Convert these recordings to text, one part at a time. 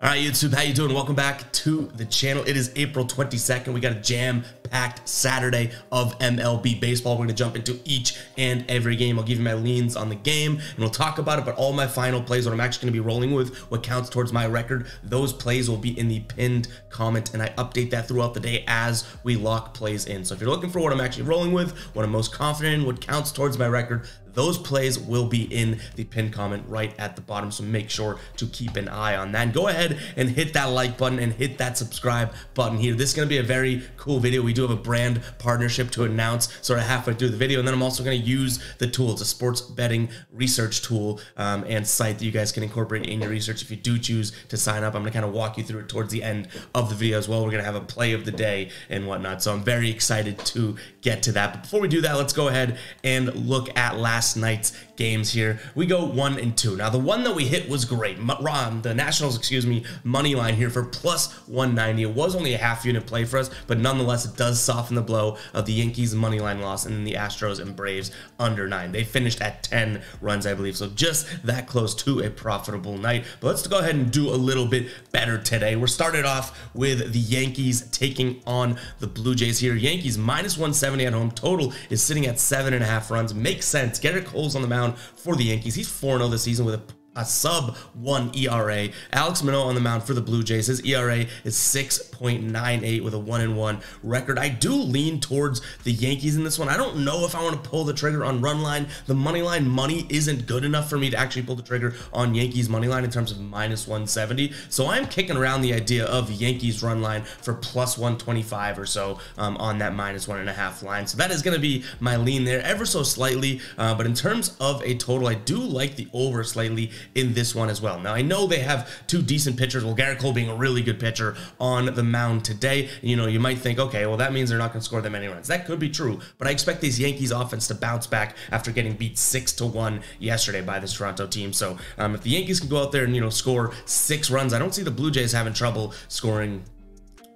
All right, YouTube, how you doing? Welcome back to the channel. It is April 22nd. We got a jam-packed Saturday of MLB baseball. We're going to jump into each and every game. I'll give you my leans on the game, and we'll talk about it, but all my final plays, what I'm actually going to be rolling with, what counts towards my record, those plays will be in the pinned comment, and I update that throughout the day as we lock plays in. So if you're looking for what I'm actually rolling with, what I'm most confident in, what counts towards my record, those plays will be in the pinned comment right at the bottom. So make sure to keep an eye on that. And go ahead and hit that like button and hit that subscribe button here. This is going to be a very cool video. We do have a brand partnership to announce sort of halfway through the video. And then I'm also going to use the tool. It's a sports betting research tool um, and site that you guys can incorporate in your research if you do choose to sign up. I'm going to kind of walk you through it towards the end of the video as well. We're going to have a play of the day and whatnot. So I'm very excited to get to that. But before we do that, let's go ahead and look at last last night's games here. We go one and two. Now, the one that we hit was great. Ron, the Nationals, excuse me, money line here for plus 190. It was only a half unit play for us, but nonetheless, it does soften the blow of the Yankees money line loss and then the Astros and Braves under nine. They finished at 10 runs, I believe. So just that close to a profitable night. But let's go ahead and do a little bit better today. We're started off with the Yankees taking on the Blue Jays here. Yankees minus 170 at home. Total is sitting at seven and a half runs. Makes sense. Cole's on the mound for the Yankees. He's 4 0 this season with a a sub one ERA. Alek Manoah on the mound for the Blue Jays. His ERA is 6.98 with a one and one record. I do lean towards the Yankees in this one. I don't know if I want to pull the trigger on run line. The money line money isn't good enough for me to actually pull the trigger on Yankees money line in terms of minus 170. So I'm kicking around the idea of Yankees run line for plus 125 or so um, on that minus one and a half line. So that is going to be my lean there ever so slightly. Uh, but in terms of a total, I do like the over slightly in this one as well. Now, I know they have two decent pitchers. Well, Gerrit Cole being a really good pitcher on the mound today. You know, you might think, okay, well, that means they're not going to score that many runs. That could be true, but I expect these Yankees offense to bounce back after getting beat six to one yesterday by this Toronto team. So um, if the Yankees can go out there and, you know, score six runs, I don't see the Blue Jays having trouble scoring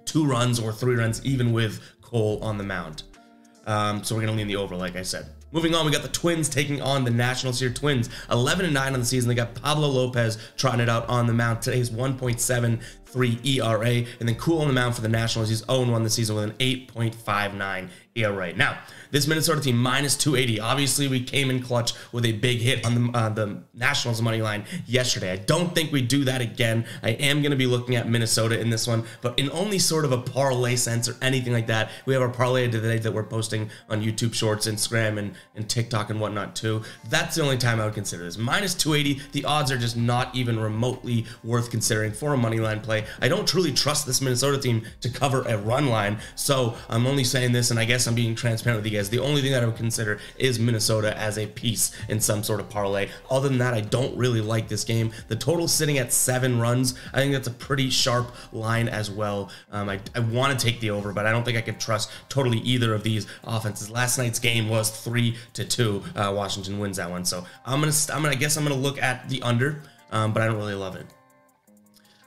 two runs or three runs, even with Cole on the mound. Um, so we're going to lean the over, like I said. Moving on, we got the Twins taking on the Nationals here. Twins 11 and 9 on the season. They got Pablo Lopez trotting it out on the mound. Today's 1.73 ERA, and then Cool on the mound for the Nationals. He's 0 1 the season with an 8.59 ERA. Now, this Minnesota team minus 280. Obviously, we came in clutch with a big hit on the, uh, the Nationals money line yesterday. I don't think we do that again. I am going to be looking at Minnesota in this one, but in only sort of a parlay sense or anything like that. We have our parlay today that we're posting on YouTube Shorts, Instagram, and, and TikTok and whatnot too. That's the only time I would consider this. Minus 280. The odds are just not even remotely worth considering for a money line play. I don't truly trust this Minnesota team to cover a run line, so I'm only saying this, and I guess I'm being transparent with you guys. The only thing that I would consider is Minnesota as a piece in some sort of parlay. Other than that, I don't really like this game. The total sitting at seven runs. I think that's a pretty sharp line as well. Um, I, I want to take the over, but I don't think I can trust totally either of these offenses. Last night's game was three to two. Uh, Washington wins that one, so I'm gonna. I'm gonna. I guess I'm gonna look at the under, um, but I don't really love it.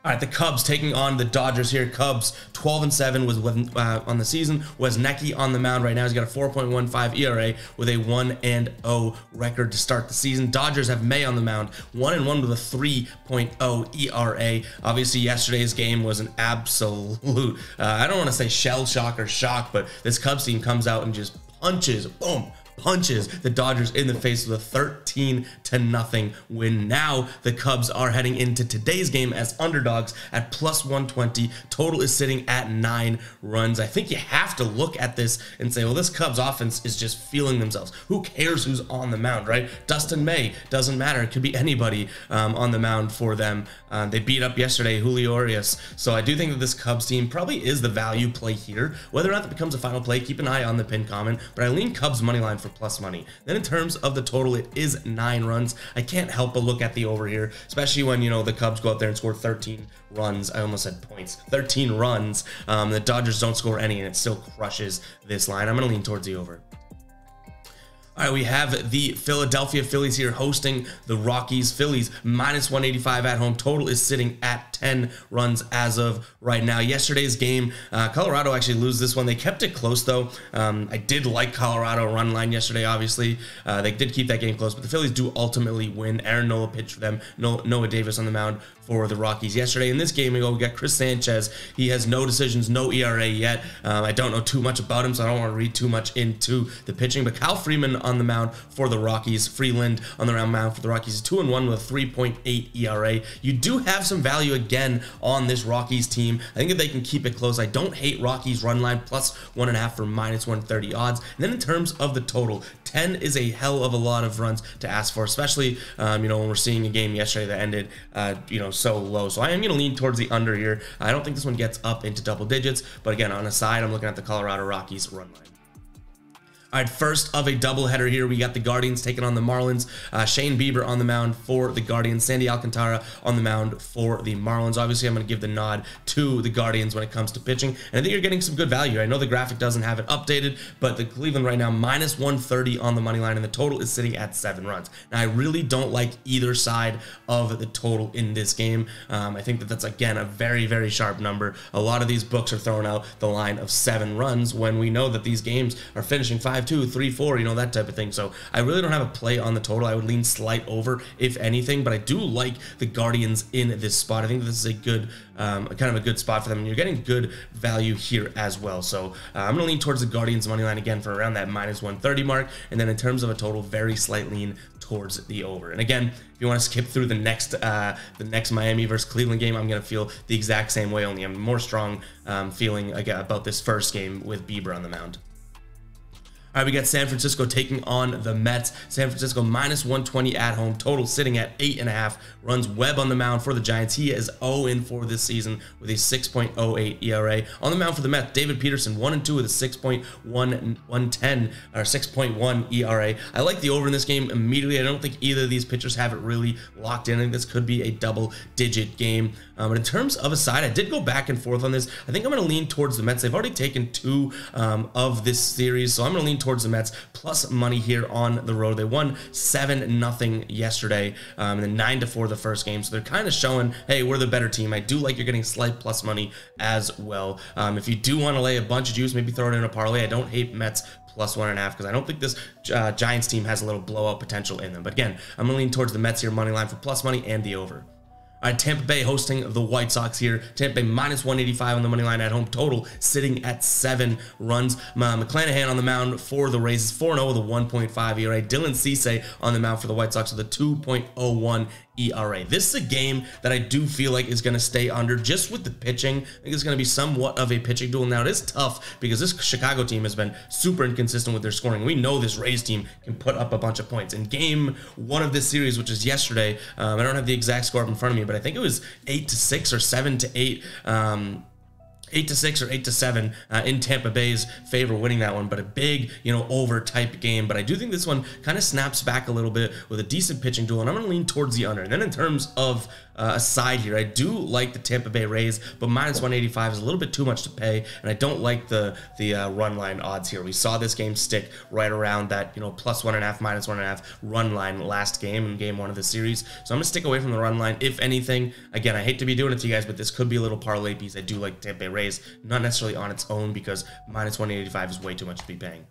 All right, the Cubs taking on the Dodgers here. Cubs 12 and 7 was uh, on the season. Wesneski on the mound right now. He's got a 4.15 ERA with a 1 and 0 record to start the season. Dodgers have May on the mound, 1 and 1 with a 3.0 ERA. Obviously, yesterday's game was an absolute uh, I don't want to say shell shock or shock, but this Cubs team comes out and just punches, boom, punches the Dodgers in the face with a 13 to nothing win. Now the Cubs are heading into today's game as underdogs at plus 120. Total is sitting at nine runs. I think you have to look at this and say, well, this Cubs offense is just feeling themselves. Who cares who's on the mound, right? Dustin May doesn't matter. It could be anybody um, on the mound for them. Uh, they beat up yesterday Julio Urias. So I do think that this Cubs team probably is the value play here. Whether or not that becomes a final play, keep an eye on the pin comment. But I lean Cubs money line for plus money. Then in terms of the total, it is nine runs. I can't help but look at the over here, especially when, you know, the Cubs go out there and score 13 runs. I almost said points. 13 runs. Um, the Dodgers don't score any, and it still crushes this line. I'm going to lean towards the over. All right, we have the Philadelphia Phillies here hosting the Rockies. Phillies minus 185 at home. Total is sitting at 10 runs as of right now. Yesterday's game, uh, Colorado actually lose this one. They kept it close though. Um, I did like Colorado run line yesterday. Obviously, uh, they did keep that game close, but the Phillies do ultimately win. Aaron Nola pitched for them. Noah Davis on the mound for the Rockies yesterday. In this game, we got Chris Sanchez. He has no decisions, no ERA yet. Um, I don't know too much about him, so I don't want to read too much into the pitching. But Kyle Freeman on the mound for the Rockies. Freeland on the round mound for the Rockies. Two and one with 3.8 ERA. You do have some value again on this Rockies team. I think if they can keep it close, I don't hate Rockies run line plus one and a half for minus 130 odds. And then in terms of the total, 10 is a hell of a lot of runs to ask for, especially um, you know when we're seeing a game yesterday that ended uh, you know so low. So I am going to lean towards the under here. I don't think this one gets up into double digits, but again on a side, I'm looking at the Colorado Rockies run line. All right, first of a doubleheader here, we got the Guardians taking on the Marlins. Uh, Shane Bieber on the mound for the Guardians. Sandy Alcantara on the mound for the Marlins. Obviously, I'm going to give the nod to the Guardians when it comes to pitching, and I think you're getting some good value. I know the graphic doesn't have it updated, but the Cleveland right now minus 130 on the money line, and the total is sitting at seven runs. Now, I really don't like either side of the total in this game. Um, I think that that's again a very very sharp number. A lot of these books are throwing out the line of seven runs when we know that these games are finishing five two, three, four, you know, that type of thing. So I really don't have a play on the total. I would lean slight over, if anything, but I do like the Guardians in this spot. I think this is a good, um, kind of a good spot for them. And you're getting good value here as well. So uh, I'm going to lean towards the Guardians money line again for around that minus 130 mark. And then in terms of a total, very slight lean towards the over. And again, if you want to skip through the next uh, the next Miami versus Cleveland game, I'm going to feel the exact same way. Only I'm more strong um, feeling about this first game with Bieber on the mound. All right, we got San Francisco taking on the Mets. San Francisco minus 120 at home, total sitting at eight and a half. Runs Webb on the mound for the Giants. He is 0 in for this season with a 6.08 ERA. On the mound for the Mets, David Peterson 1 and 2 with a 6.110 or 6.1 ERA. I like the over in this game immediately. I don't think either of these pitchers have it really locked in. I think this could be a double digit game. Um, but in terms of a side, I did go back and forth on this. I think I'm going to lean towards the Mets. They've already taken two um, of this series, so I'm going to lean towards the Mets plus money here on the road. They won seven nothing yesterday, um, and then nine to four the first game. So they're kind of showing, hey, we're the better team. I do like you're getting slight plus money as well. Um, if you do want to lay a bunch of juice, maybe throw it in a parlay. I don't hate Mets plus one and a half because I don't think this uh, Giants team has a little blowout potential in them. But again, I'm gonna lean towards the Mets here money line for plus money and the over. All right, Tampa Bay hosting the White Sox here. Tampa Bay minus 185 on the money line at home. Total sitting at seven runs. Uh, McClanahan on the mound for the Rays 4 0 with a 1.5 ERA. Dylan Cease on the mound for the White Sox with a 2.01 ERA. This is a game that I do feel like is going to stay under just with the pitching. I think it's going to be somewhat of a pitching duel. Now, it is tough because this Chicago team has been super inconsistent with their scoring. We know this Rays team can put up a bunch of points. In game one of this series, which is yesterday, um, I don't have the exact score up in front of me, but I think it was 8 to 6 or 7 to 8. Um, eight to six or eight to seven uh, in Tampa Bay's favor, winning that one. But a big, you know, over type game. But I do think this one kind of snaps back a little bit with a decent pitching duel, and I'm going to lean towards the under. And then in terms of uh, a side here, I do like the Tampa Bay Rays, but minus 185 is a little bit too much to pay, and I don't like the the uh, run line odds here. We saw this game stick right around that, you know, plus one and a half, minus one and a half run line last game in game one of the series. So I'm going to stick away from the run line. If anything, again, I hate to be doing it to you guys, but this could be a little parlay piece. I do like Tampa Bay Rays, not necessarily on its own because minus 185 is way too much to be paying.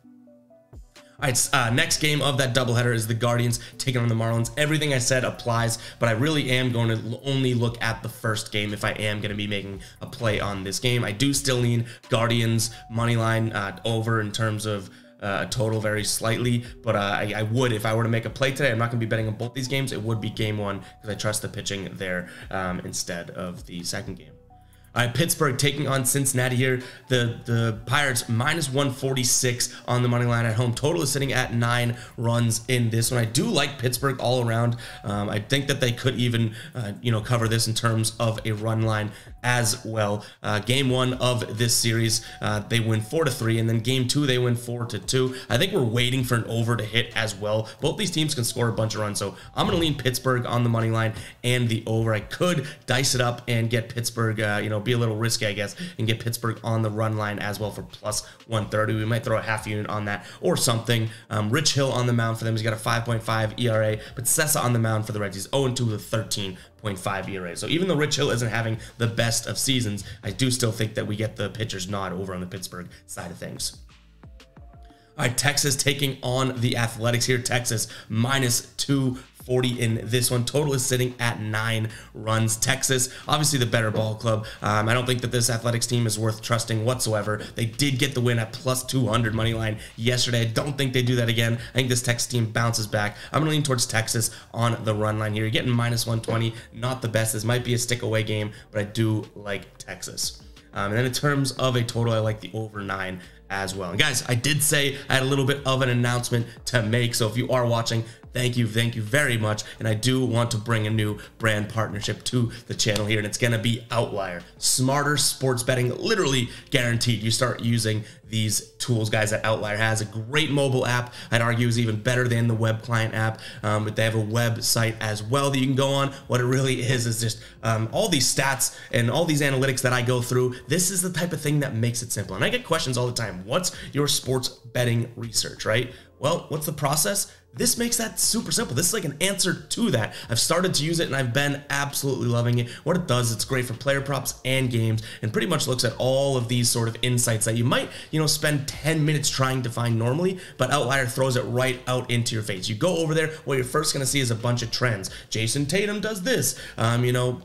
All right, uh, next game of that doubleheader is the Guardians taking on the Marlins. Everything I said applies, but I really am going to only look at the first game if I am going to be making a play on this game. I do still lean Guardians money line uh, over in terms of uh, total very slightly, but uh, I, I, would if I were to make a play today. I'm not going to be betting on both these games. It would be game one because I trust the pitching there um, instead of the second game. Right, Pittsburgh taking on Cincinnati here. The the Pirates minus 146 on the money line at home. Total is sitting at nine runs in this one. I do like Pittsburgh all around. Um, I think that they could even uh, you know cover this in terms of a run line as well. Uh, game one of this series, uh, they win four to three, and then game two they win four to two. I think we're waiting for an over to hit as well. Both these teams can score a bunch of runs, so I'm gonna lean Pittsburgh on the money line and the over. I could dice it up and get Pittsburgh, uh, you know be a little risky, I guess, and get Pittsburgh on the run line as well for plus 130. We might throw a half unit on that or something. Um, Rich Hill on the mound for them. He's got a 5.5 ERA, but Cessa on the mound for the Reds. He's 0 2 with a 13.5 ERA. So even though Rich Hill isn't having the best of seasons, I do still think that we get the pitcher's nod over on the Pittsburgh side of things. All right, Texas taking on the Athletics here. Texas minus two 40 in this one. Total is sitting at nine runs. Texas, obviously the better ball club. Um, I don't think that this athletics team is worth trusting whatsoever. They did get the win at plus 200 money line yesterday. I don't think they do that again. I think this Texas team bounces back. I'm going to lean towards Texas on the run line here. You're getting minus 120. Not the best. This might be a stick away game, but I do like Texas. Um, and then in terms of a total, I like the over nine as well. And guys, I did say I had a little bit of an announcement to make. So if you are watching, thank you, thank you very much. And I do want to bring a new brand partnership to the channel here, and it's gonna be Outlier. Smarter sports betting, literally guaranteed. You start using these tools, guys, that Outlier has. A great mobile app, I'd argue is even better than the web client app, um, but they have a website as well that you can go on. What it really is is just um, all these stats and all these analytics that I go through. This is the type of thing that makes it simple. And I get questions all the time. What's your sports betting research, right? Well, what's the process? This makes that super simple. This is like an answer to that. I've started to use it and I've been absolutely loving it. What it does, it's great for player props and games and pretty much looks at all of these sort of insights that you might, you know, spend 10 minutes trying to find normally, but Outlier throws it right out into your face. You go over there, what you're first to see is a bunch of trends. Jayson Tatum does this. Um, you know,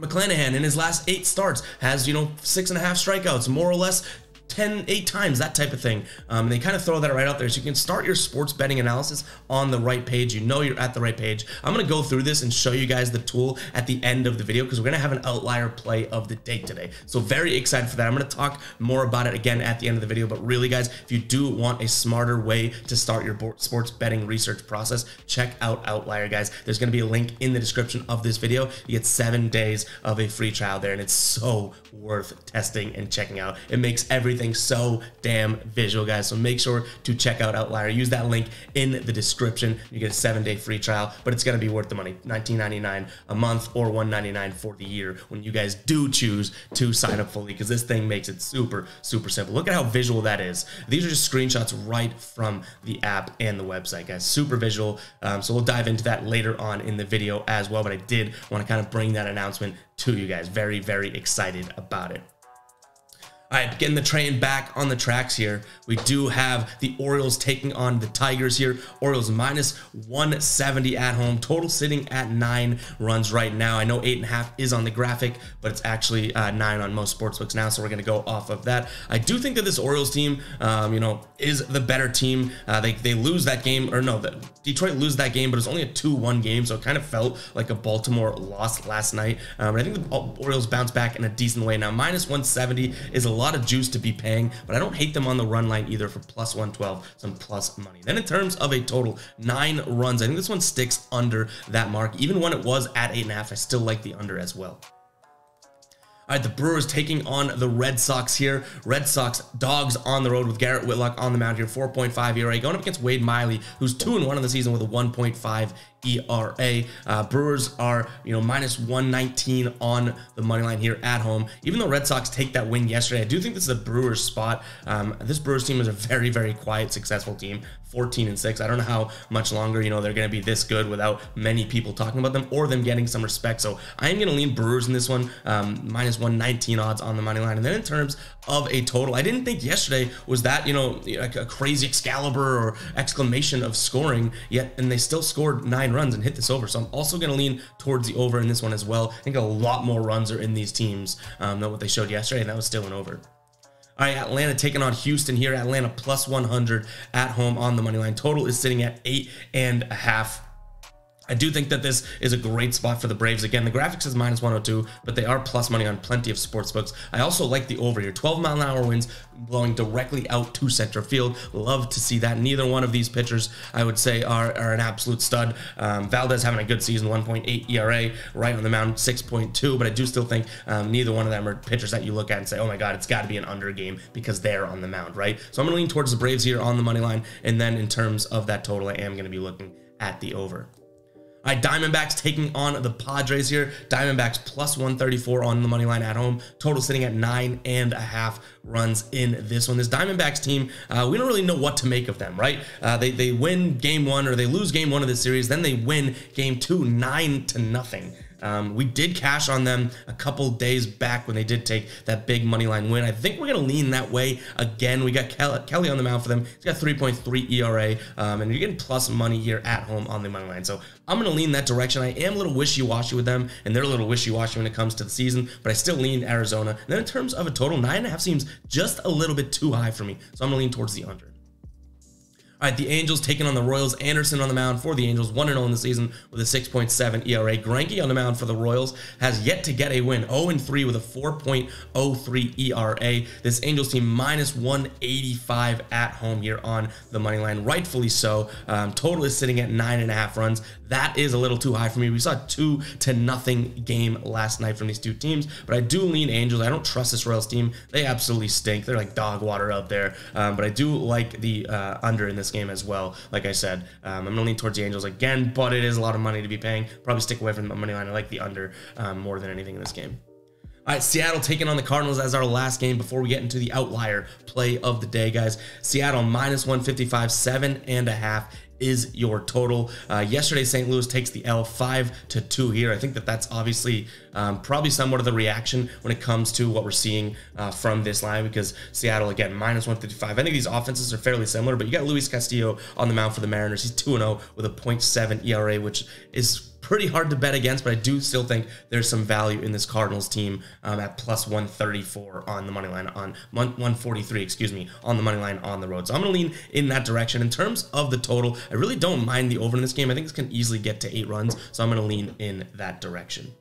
McClanahan in his last eight starts has, you know, six and a half strikeouts, more or less 10, eight times, that type of thing. Um, they kind of throw that right out there. So you can start your sports betting analysis on the right page. You know you're at the right page. I'm going to go through this and show you guys the tool at the end of the video because we're going to have an outlier play of the day today. So very excited for that. I'm going to talk more about it again at the end of the video. But really, guys, if you do want a smarter way to start your sports betting research process, check out Outlier, guys. There's going to be a link in the description of this video. You get seven days of a free trial there, and it's so worth testing and checking out. It makes everything everything so damn visual, guys. So make sure to check out Outlier. Use that link in the description. You get a seven day free trial, but it's going to be worth the money $19.99 a month or 199 for the year when you guys do choose to sign up fully because this thing makes it super, super simple. Look at how visual that is. These are just screenshots right from the app and the website, guys. Super visual. Um, so we'll dive into that later on in the video as well, but I did want to kind of bring that announcement to you guys. Very, very excited about it. All right, getting the train back on the tracks here. We do have the Orioles taking on the Tigers here. Orioles minus 170 at home. Total sitting at nine runs right now. I know eight and a half is on the graphic, but it's actually uh, nine on most sportsbooks now. So we're going to go off of that. I do think that this Orioles team, um, you know, is the better team. Uh, they, they lose that game, or no, Detroit lose that game, but it's only a 2-1 game. So it kind of felt like a Baltimore loss last night. Um, but I think the Orioles bounce back in a decent way. Now, minus 170 is a lot of juice to be paying, but I don't hate them on the run line either for plus 112, some plus money. Then in terms of a total, nine runs, I think this one sticks under that mark. Even when it was at eight and a half, I still like the under as well. All right, the Brewers taking on the Red Sox here. Red Sox dogs on the road with Garrett Whitlock on the mound here, 4.5 ERA, going up against Wade Miley, who's 2 and 1 in the season with a 1.5 ERA. Uh, Brewers are, you know, minus 119 on the money line here at home. Even though Red Sox take that win yesterday, I do think this is a Brewers spot. Um, this Brewers team is a very, very quiet, successful team. 14 and 6. I don't know how much longer, you know, they're going to be this good without many people talking about them or them getting some respect. So I am going to lean Brewers in this one, um, minus 119 odds on the money line. And then in terms of a total, I didn't think yesterday was that, you know, like a crazy Excalibur or exclamation of scoring yet, and they still scored nine nine runs and hit this over. So I'm also going to lean towards the over in this one as well. I think a lot more runs are in these teams um, than what they showed yesterday, and that was still an over. All right, Atlanta taking on Houston here. Atlanta plus 100 at home on the money line. Total is sitting at eight and a half. I do think that this is a great spot for the Braves. Again, the graphics is minus 102, but they are plus money on plenty of sports books. I also like the over here. 12 mile an hour winds blowing directly out to center field. Love to see that. Neither one of these pitchers, I would say, are, are an absolute stud. Um, Valdez having a good season, 1.8 ERA, right on the mound, 6.2, but I do still think um, neither one of them are pitchers that you look at and say, oh my God, it's got to be an under game because they're on the mound, right? So I'm going to lean towards the Braves here on the money line. And then in terms of that total, I am going to be looking at the over. All right, Diamondbacks taking on the Padres here. Diamondbacks plus 134 on the money line at home. Total sitting at nine and a half runs in this one. This Diamondbacks team, uh, we don't really know what to make of them, right? Uh, they, they win game one or they lose game one of the series. Then they win game two, nine to nothing. Um, we did cash on them a couple days back when they did take that big money line win. I think we're going to lean that way again. We got Kelly on the mound for them. He's got 3.3 ERA, um, and you're getting plus money here at home on the money line. So I'm going to lean that direction. I am a little wishy-washy with them, and they're a little wishy-washy when it comes to the season, but I still lean Arizona. And then in terms of a total, nine and a half seems just a little bit too high for me. So I'm going to lean towards the under. All right, the Angels taking on the Royals. Anderson on the mound for the Angels, 1 0 in the season with a 6.7 ERA. Greinke on the mound for the Royals has yet to get a win, 0 3 with a 4.03 ERA. This Angels team minus 185 at home here on the money line, rightfully so. Um, total is sitting at nine and a half runs. That is a little too high for me. We saw two to nothing game last night from these two teams, but I do lean Angels. I don't trust this Royals team. They absolutely stink. They're like dog water out there. Um, but I do like the uh, under in this game as well. Like I said, um, I'm going to lean towards the Angels again, but it is a lot of money to be paying. Probably stick away from the money line. I like the under um, more than anything in this game. All right, Seattle taking on the Cardinals as our last game before we get into the outlier play of the day, guys. Seattle minus 155, seven and a half is your total. Uh, yesterday, St. Louis takes the L five to two here. I think that that's obviously um, probably somewhat of the reaction when it comes to what we're seeing uh, from this line because Seattle again minus 155. I think these offenses are fairly similar, but you got Luis Castillo on the mound for the Mariners. He's 2 0 with a 0.7 ERA, which is pretty hard to bet against, but I do still think there's some value in this Cardinals team um, at plus 134 on the money line on 143, excuse me, on the money line on the road. So I'm going to lean in that direction. In terms of the total, I really don't mind the over in this game. I think this can easily get to eight runs, so I'm going to lean in that direction.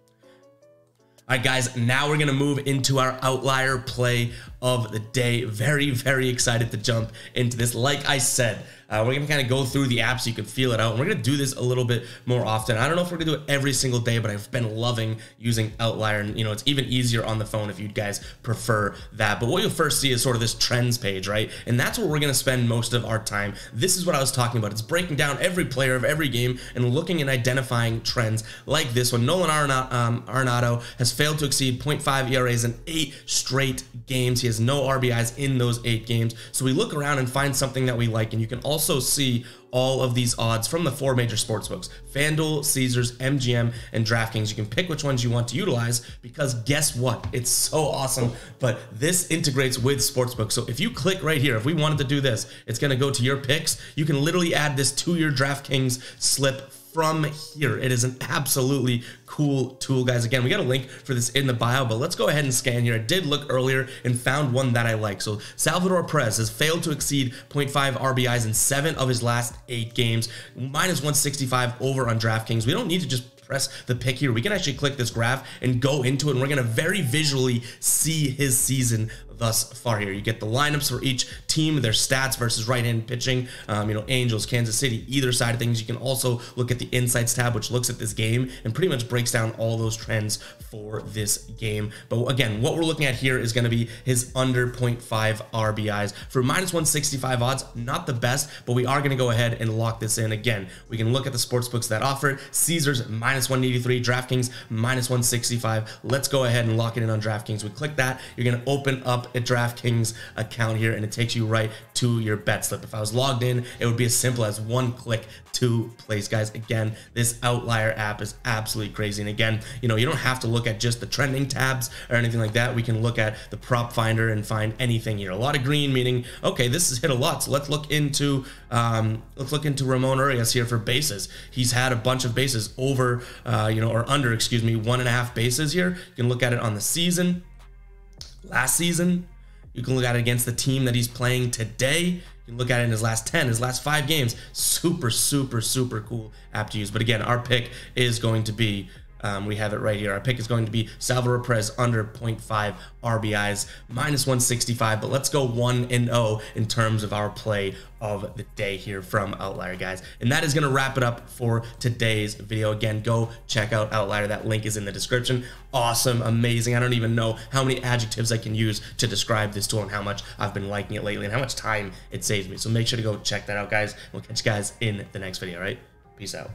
All right, guys, now we're going to move into our outlier play of the day. Very, very excited to jump into this. Like I said, uh, we're to kind of go through the app so you can feel it out. We're to do this a little bit more often. I don't know if we're to do it every single day, but I've been loving using Outlier. And, you know, it's even easier on the phone if you guys prefer that. But what you'll first see is sort of this trends page, right? And that's where we're to spend most of our time. This is what I was talking about. It's breaking down every player of every game and looking and identifying trends like this one. Nolan um, Arenado has failed to exceed 0.5 ERAs in eight straight games. He has no RBIs in those eight games. So we look around and find something that we like. And you can also see all of these odds from the four major sports books FanDuel, Caesars, MGM, and DraftKings. You can pick which ones you want to utilize because guess what? It's so awesome. But this integrates with Sportsbook. So if you click right here, if we wanted to do this, it's going to go to your picks. You can literally add this to your DraftKings slip from here. It is an absolutely cool tool, guys. Again, we got a link for this in the bio, but let's go ahead and scan here. I did look earlier and found one that I like. So Salvador Perez has failed to exceed 0.5 RBIs in seven of his last eight games, minus 165 over on DraftKings. We don't need to just press the pick here. We can actually click this graph and go into it, and we're going to very visually see his season thus far here. You get the lineups for each team, their stats versus right-hand pitching. Um, you know, Angels, Kansas City, either side of things. You can also look at the Insights tab, which looks at this game and pretty much breaks down all those trends for this game. But again, what we're looking at here is going to be his under 0.5 RBIs for minus 165 odds. Not the best, but we are going to go ahead and lock this in. Again, we can look at the sports books that offer it: Caesars minus 183, DraftKings minus 165. Let's go ahead and lock it in on DraftKings. We click that. You're going to open up a DraftKings account here and it takes you right to your bet slip. If I was logged in, it would be as simple as one click to place, guys. Again, this Outlier app is absolutely crazy. And again, you know, you don't have to look at just the trending tabs or anything like that. We can look at the prop finder and find anything here. A lot of green meaning, okay, this is hit a lot. So let's look into um, let's look into Ramon Urias here for bases. He's had a bunch of bases over, uh, you know, or under, excuse me, one and a half bases here. You can look at it on the season last season. You can look at it against the team that he's playing today. You can look at it in his last 10, his last five games. Super, super, super cool app to use. But again, our pick is going to be um, we have it right here. Our pick is going to be Salvador Perez under 0.5 RBIs, minus 165. But let's go 1 and 0 in terms of our play of the day here from Outlier, guys. And that is going to wrap it up for today's video. Again, go check out Outlier. That link is in the description. Awesome, amazing. I don't even know how many adjectives I can use to describe this tool and how much I've been liking it lately and how much time it saves me. So make sure to go check that out, guys. We'll catch you guys in the next video, right? Peace out.